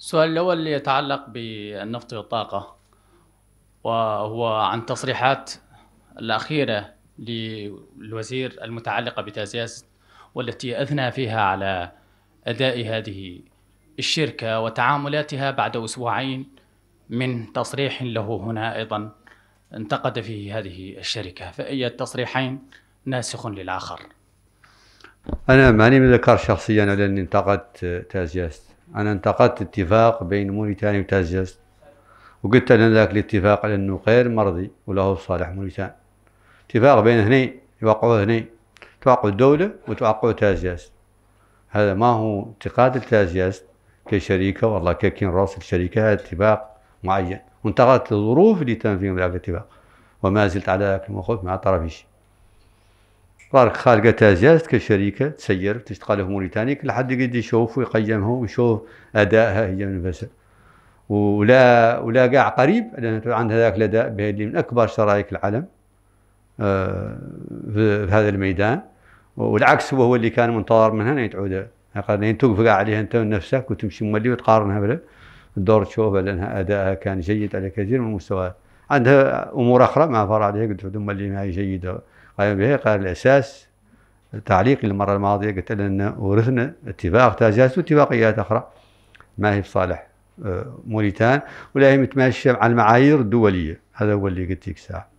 السؤال الأول يتعلق بالنفط والطاقة وهو عن تصريحات الأخيرة للوزير المتعلقة بتاسيس والتي أثنى فيها على أداء هذه الشركة وتعاملاتها بعد أسبوعين من تصريح له هنا أيضا انتقد فيه هذه الشركة. فأي التصريحين ناسخ للآخر؟ أنا ماني مذكر شخصيا على أني انتقدت تازياست أنا انتقدت اتفاق بين موريتانيا وتازياست وقلت أن ذاك الاتفاق على أنه غير مرضي وله صالح موريتان اتفاق بين اثنين يوقعوا اثنين توقعوا الدولة وتوقعوا تازياست هذا ما هو انتقاد التازياست كشركة والله ككين رأس الشركة هذا اتفاق معين. وانتقدت الظروف اللي تم فيها ذاك الاتفاق. وما زلت على ذاك الموقف مع طرفي بارك خالقة تازياست كشركة تسير تشتغل في موريتانيا كل حد يقدر يشوف ويقيمها ويشوف أدائها هي من نفسها ولا ولا قاع قريب لأن عندها ذاك الأداء اللي من أكبر شرايك العالم آه، في هذا الميدان. والعكس هو اللي كان منتظر منها أن تعود قال توقف عليها أنت من نفسك وتمشي مولي وتقارنها بلا. الدور تشوفها لأنها أدائها كان جيد على كثير من المستويات عندها أمور أخرى ما فر عليها قلت ثم اللي ما هي جيدة. قال به قال الأساس تعليقي المرة الماضية قلت لنا ورثنا اتفاق تاجاز واتفاقيات أخرى. ما هي بصالح آه، موريتان ولا هي متماشية مع المعايير الدولية. هذا هو اللي قلت لك ساعة.